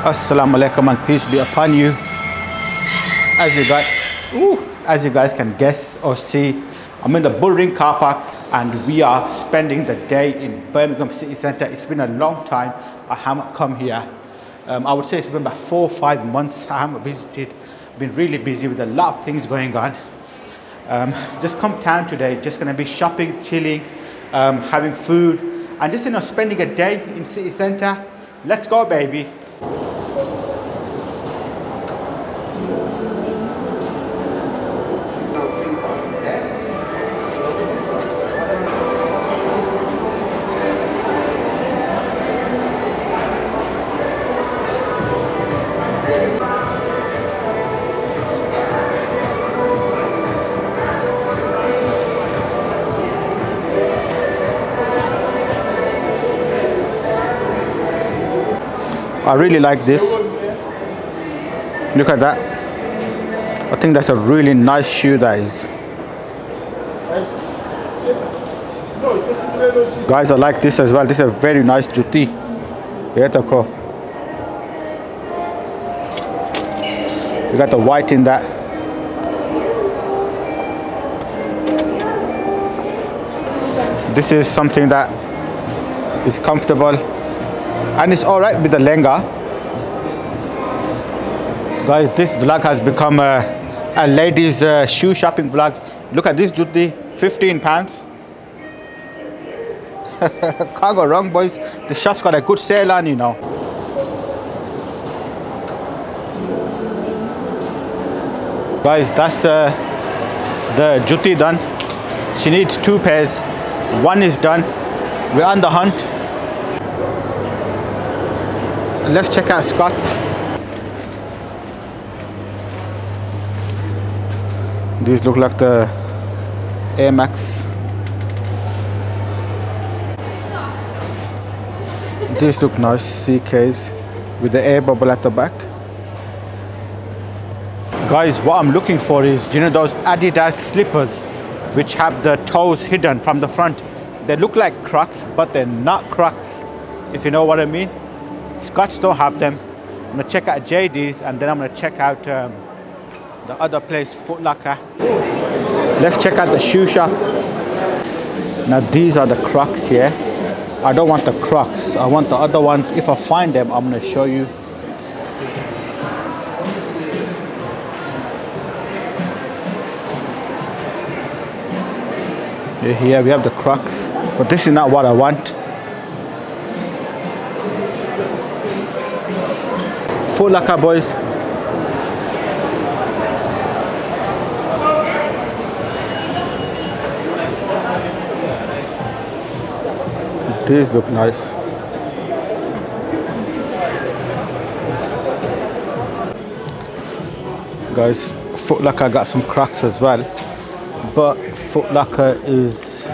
Assalamu alaikum and peace be upon you. As you guys, ooh, as you guys can guess or see, I'm in the Bullring car park and we are spending the day in Birmingham City Centre. It's been a long time I haven't come here. Um, I would say it's been about four or five months I haven't visited. Been really busy with a lot of things going on. Um, just come town today, just gonna be shopping, chilling, um, having food, and just you know spending a day in city centre. Let's go, baby. I really like this. Look at that. I think that's a really nice shoe is. Guys, I like this as well. This is a very nice juti. Yeah, tako. You got the white in that. This is something that is comfortable and it's all right with the lenga. Guys this vlog has become a, a ladies uh, shoe shopping vlog. Look at this jutti 15 pounds can't go wrong boys. The shop's got a good sale on you know. Guys that's uh, the jutti done. She needs two pairs. One is done. We're on the hunt let's check out Scott's. These look like the Air Max. These look nice, CKs with the air bubble at the back. Guys, what I'm looking for is, you know those Adidas slippers which have the toes hidden from the front. They look like Crocs, but they're not Crocs, if you know what I mean. Scotch don't have them. I'm gonna check out JD's and then I'm gonna check out um, the other place, Foot Locker. Let's check out the shoe shop. Now these are the Crocs here. I don't want the Crocs. I want the other ones. If I find them, I'm gonna show you. Here we have the Crocs, but this is not what I want. Foot Locker boys. These look nice. Guys, Foot Locker got some Crocs as well, but Foot Locker is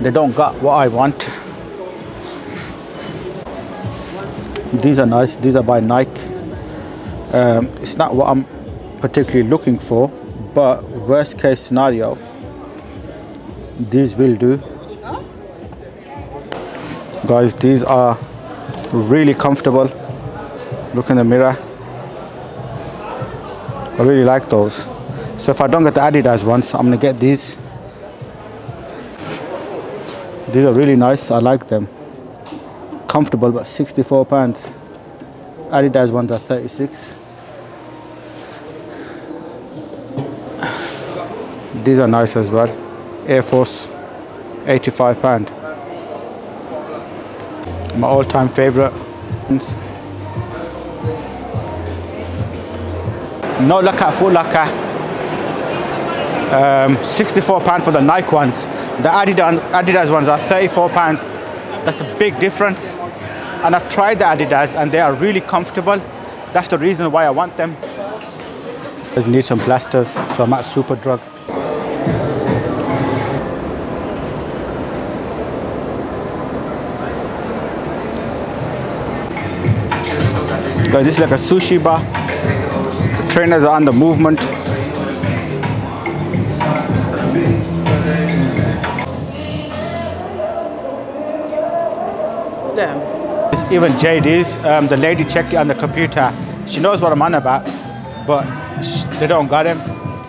they don't got what I want. These are nice these are by Nike. Um, it's not what I'm particularly looking for but worst case scenario these will do. Guys these are really comfortable. Look in the mirror. I really like those. So if I don't get the Adidas ones I'm gonna get these. These are really nice. I like them comfortable but 64 pounds. Adidas ones are 36 these are nice as well. Air Force 85 pound. My all-time favorite no look at Foot Locker um, 64 pound for the Nike ones. The Adidas, Adidas ones are 34 pounds. That's a big difference and I've tried the Adidas and they are really comfortable. That's the reason why I want them. Just need some blasters, so I'm at Superdrug. Guys, this is like a sushi bar. The trainers are on the movement. Even JD's, um, the lady checked it on the computer. She knows what I'm on about, but they don't got him.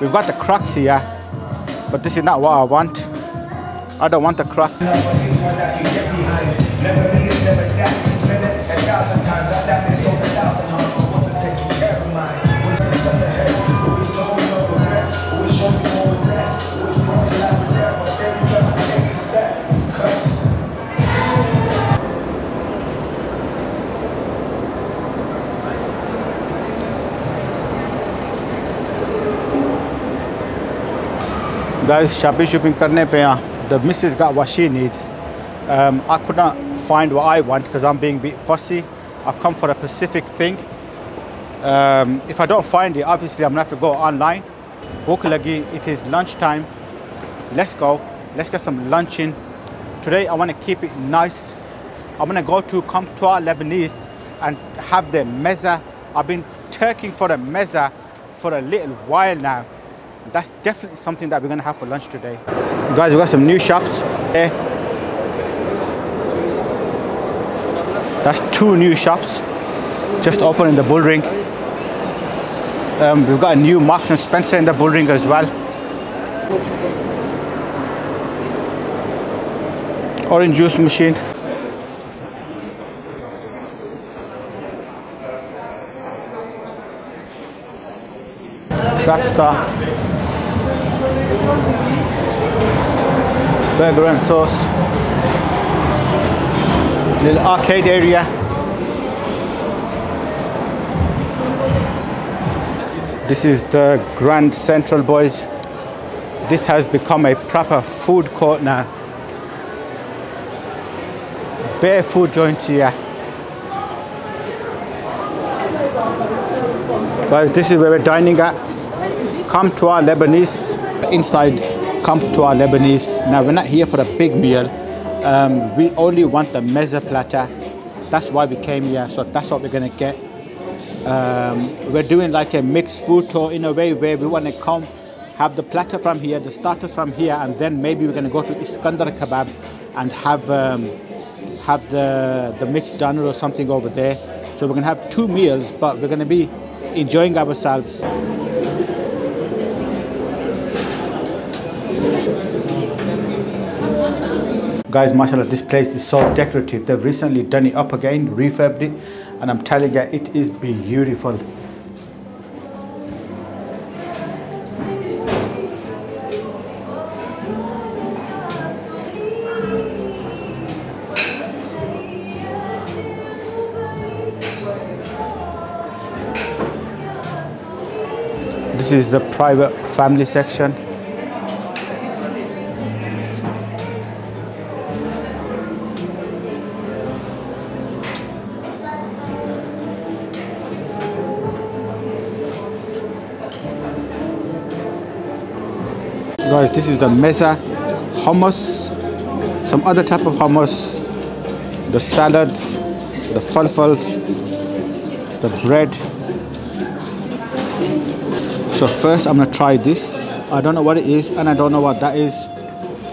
We've got the Crocs here, but this is not what I want. I don't want the Crocs. Guys, shopping shopping karne pe yahan. The missus got what she needs. Um, I could not find what I want because I'm being a bit fussy. I've come for a specific thing. Um, if I don't find it, obviously I'm gonna have to go online. Bokalagi, it is lunchtime. Let's go. Let's get some lunch in. Today I want to keep it nice. I'm gonna go to Comptoir Lebanese and have the mezza. I've been talking for the mezza for a little while now that's definitely something that we're gonna have for lunch today. Guys, we got some new shops here. That's two new shops just opened in the Bullring. Um, we've got a new Marks and Spencer in the Bullring as well. Orange juice machine. Trap. Burger and sauce. Little arcade area. This is the Grand Central Boys. This has become a proper food court now. Bare food joints here. Guys, this is where we're dining at. Comptoir Lebanese inside come to our Lebanese. Now we're not here for a big meal. Um, we only want the mezza platter. That's why we came here. So that's what we're gonna get. Um, we're doing like a mixed food tour in a way where we want to come, have the platter from here, the starters from here, and then maybe we're gonna go to Iskandar kebab and have um, have the the mixed doner or something over there. So we're gonna have two meals, but we're gonna be enjoying ourselves. Guys, mashallah, this place is so decorative. They've recently done it up again, refurbed it, and I'm telling you, it is beautiful. This is the private family section. Guys this is the mezza hummus some other type of hummus. The salads the falafels the bread. So first i'm gonna try this. I don't know what it is and i don't know what that is.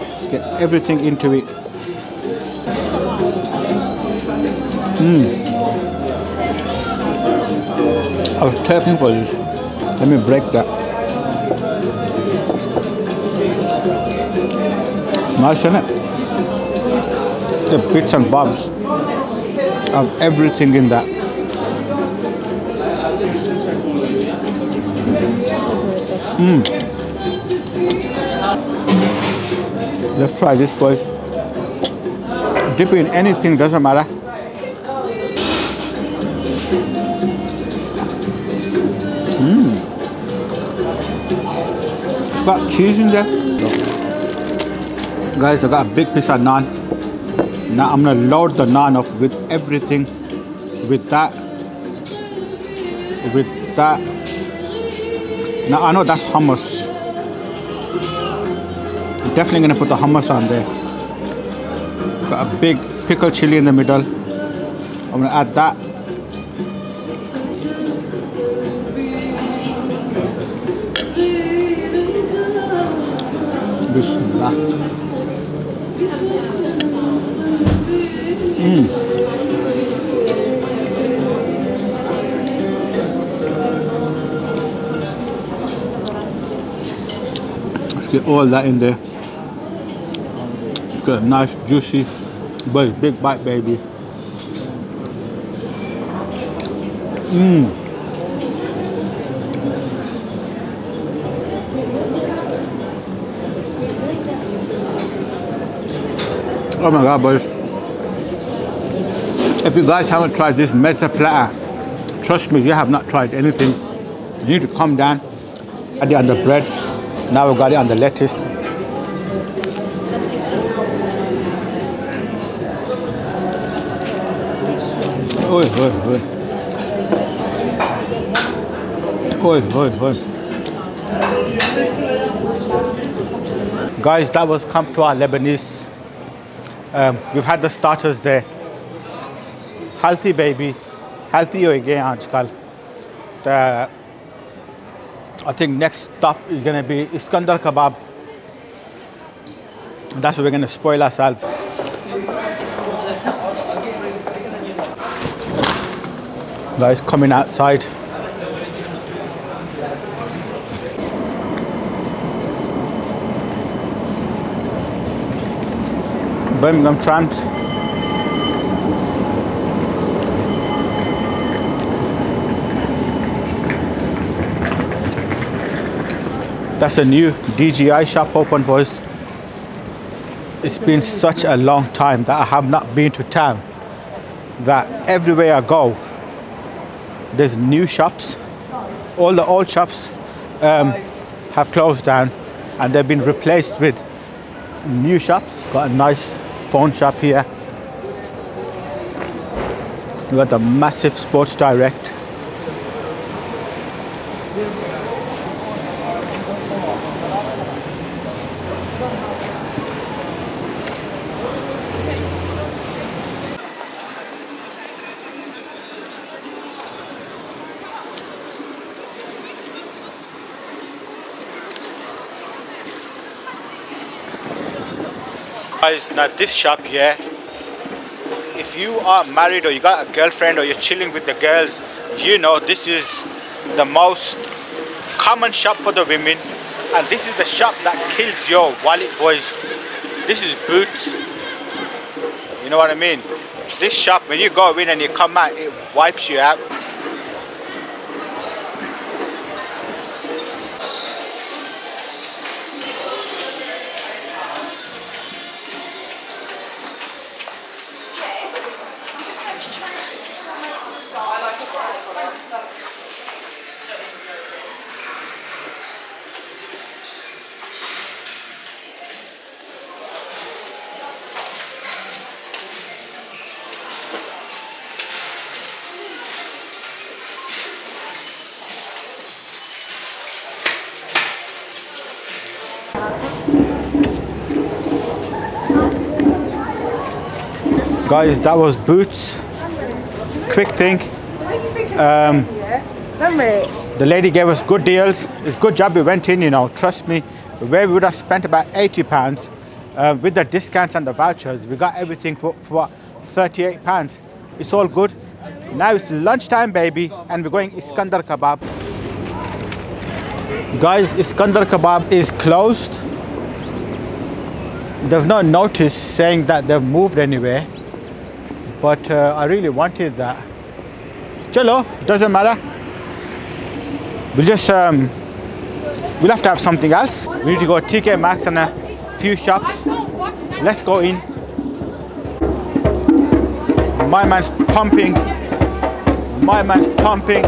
Let's get everything into it. Mm. i was tapping for this. Let me break that Nice, isn't it? The bits and bobs of everything in that. Mmm. Let's try this, boys. Dip in anything, doesn't matter. Mmm. Got cheese in there. Guys, I got a big piece of naan. Now I'm gonna load the naan up with everything, with that, with that. Now I know that's hummus. I'm definitely gonna put the hummus on there. Got a big pickle chili in the middle. I'm gonna add that. Bismillah. Mm. get all that in there. Got a nice juicy, but big bite, baby. Mmm. Oh my god, boys. If you guys haven't tried this mezza platter, trust me, you have not tried anything. You need to come down, add it on the bread. Now we've got it on the lettuce. Oi, oi, oi. Oi, oi, oi. Guys, that was Comptoir Lebanese. Um, we've had the starters there. Healthy baby, healthy again. aajkal. The, I think next stop is going to be Iskandar kebab. That's where we're going to spoil ourselves. Guys coming outside. Birmingham Trams. That's a new DJI shop open, boys. It's been such a long time that I have not been to town that everywhere I go, there's new shops. All the old shops um, have closed down and they've been replaced with new shops. Got a nice phone shop here. We got the massive Sports Direct. Guys, now this shop here, if you are married or you got a girlfriend or you're chilling with the girls, you know this is the most common shop for the women and this is the shop that kills your wallet boys. This is Boots. You know what I mean? This shop, when you go in and you come out, it wipes you out. Guys, that was Boots. Quick thing. Um, the lady gave us good deals. It's good job we went in, you know. Trust me, where we would have spent about 80 pounds uh, with the discounts and the vouchers, we got everything for, for what, 38 pounds. It's all good. Now it's lunchtime, baby, and we're going Iskandar Kebab. Guys, Iskandar Kebab is closed. There's no notice saying that they've moved anywhere, but uh, I really wanted that. Chalo, doesn't matter. We'll just, um, we'll have to have something else. We need to go TK Maxx and a few shops. Let's go in. My man's pumping. My man's pumping.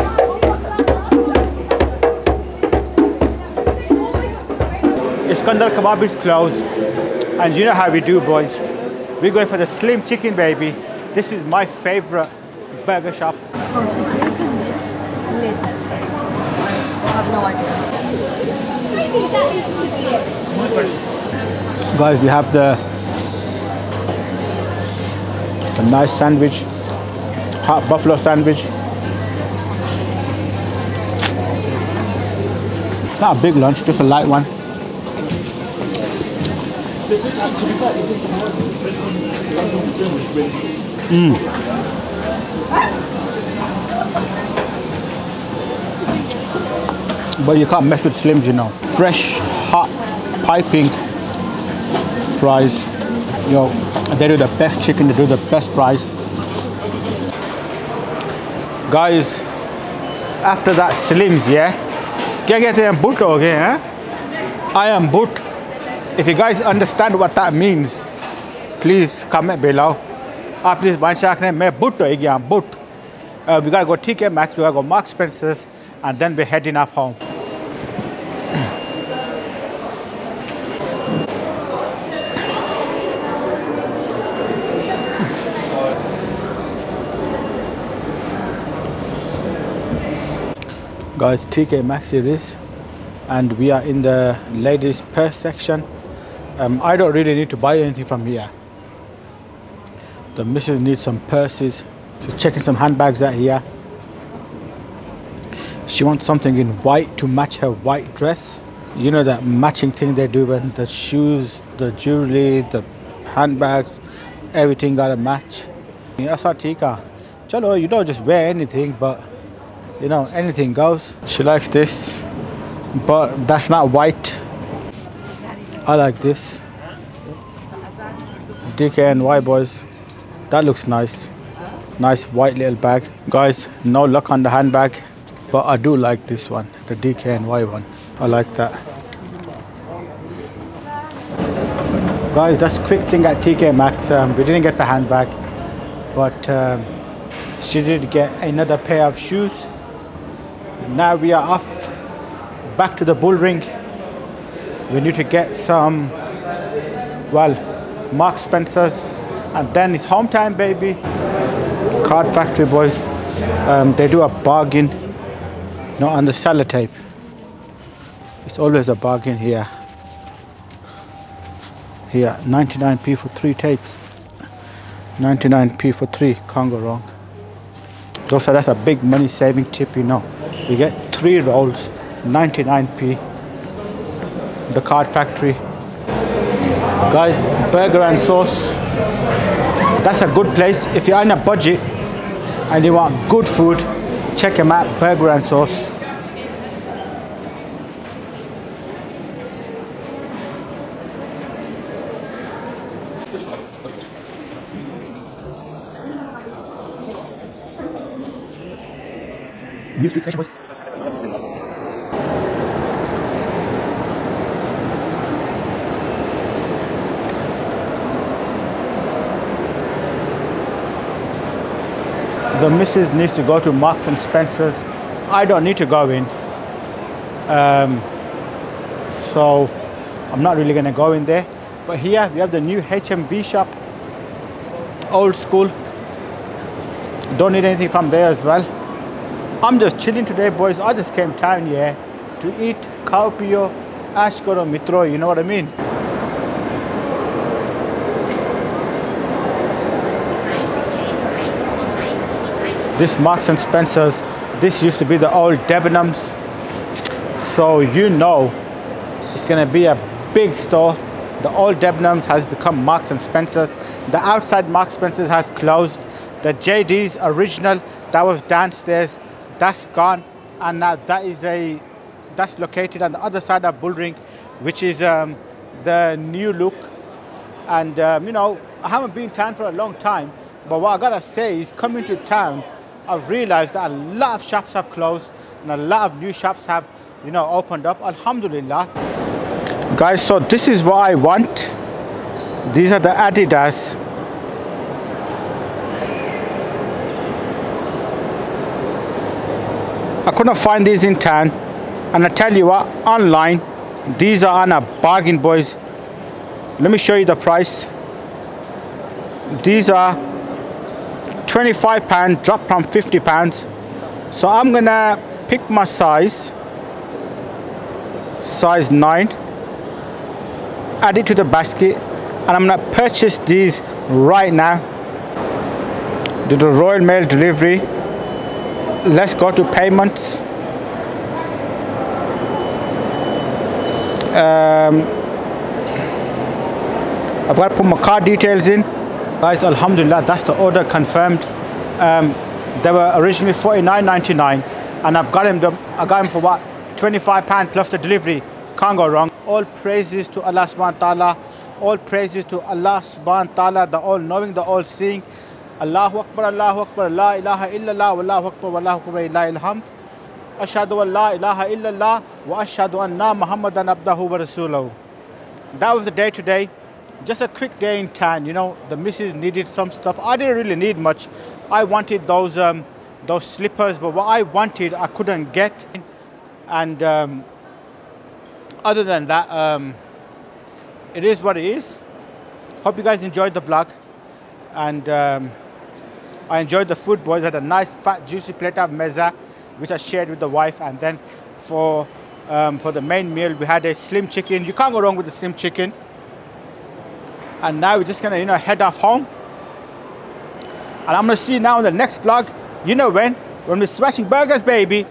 Iskandar Kebab is closed. And you know how we do, boys. We're going for the slim chicken, baby. This is my favorite burger shop. Guys, we have the, the nice sandwich, hot buffalo sandwich. Not a big lunch, just a light one. Mm. But you can't mess with Slims, you know. Fresh, hot, piping fries. Yo, they do the best chicken, they do the best fries. Guys, after that Slims, yeah? Can I get them boot again? I am boot. If you guys understand what that means, please comment below. Uh, please, one shark name, मैं boot hoegi, I'm boot. Uh, we gotta go TK Maxx. we gotta go Marks Spencer's, and then we're heading off home. guys TK Maxx series and we are in the ladies purse section um, I don't really need to buy anything from here the missus needs some purses. She's checking some handbags out here. She wants something in white to match her white dress. You know that matching thing they do when the shoes, the jewelry, the handbags, everything gotta match. That's not. Chalo, you don't just wear anything, but you know, anything goes. She likes this, but that's not white. I like this. DKNY boys. That looks nice. Nice white little bag. Guys, no luck on the handbag, but I do like this one, the DKNY one. I like that. Guys, that's quick thing at TK Maxx. Um, we didn't get the handbag, but um, she did get another pair of shoes. Now we are off back to the Bullring. We need to get some, well, Mark Spencer's, and then it's home time, baby. Card Factory boys, um, they do a bargain, not on the sellotape. It's always a bargain here. Here, 99p for three tapes. 99p for three, can't go wrong. Also, that's a big money saving tip, you know. You get three rolls, 99p. The Card Factory. Guys, burger and sauce. That's a good place. If you're on a budget and you want good food, check them out, burger and sauce. The missus needs to go to Marks and Spencer's. I don't need to go in. Um, so I'm not really gonna go in there. But here we have the new HMV shop. Old school. Don't need anything from there as well. I'm just chilling today, boys. I just came town here to eat Kaupio, Ashkoro Mitro, you know what I mean? This Marks and Spencer's, this used to be the old Debenhams. So you know it's gonna be a big store. The old Debenhams has become Marks and Spencer's. The outside Marks Spencer's has closed. The JD's original that was downstairs, that's gone. And now that is a, that's located on the other side of Bullring, which is um, the new look. And um, you know, I haven't been town for a long time, but what I gotta say is coming to town I've realized that a lot of shops have closed and a lot of new shops have, you know, opened up. Alhamdulillah. Guys, so this is what I want. These are the Adidas. I couldn't find these in town. And I tell you what, online, these are on a bargain, boys. Let me show you the price. These are 25 pound drop from 50 pounds. So I'm gonna pick my size size 9 add it to the basket and I'm gonna purchase these right now. Do the Royal Mail delivery. Let's go to payments. Um, I've got to put my card details in Guys, Alhamdulillah, that's the order confirmed. Um, they were originally 49.99 and I've got him, I got him for what? 25 pound plus the delivery. Can't go wrong. All praises to Allah subhanahu wa ta'ala. All praises to Allah subhanahu wa ta'ala, the all knowing, the all seeing. Allahu Akbar, Allahu Akbar, La ilaha illallah, Wallahu Akbar, Wallahu Akbar, Ilaha ilhamd. Ashhadu an la ilaha illallah wa ashhadu anna Muhammadan abdahu wa rasuluhu. That was the day today. Just a quick day in town, you know, the missus needed some stuff. I didn't really need much. I wanted those um, those slippers, but what I wanted I couldn't get. And um, other than that, um, it is what it is. Hope you guys enjoyed the vlog. And um, I enjoyed the food, boys. had a nice, fat, juicy plate of mezza, which I shared with the wife. And then for um, for the main meal, we had a slim chicken. You can't go wrong with the slim chicken. And now we're just gonna, you know, head off home. And I'm gonna see you now in the next vlog. You know when? When we're smashing burgers, baby.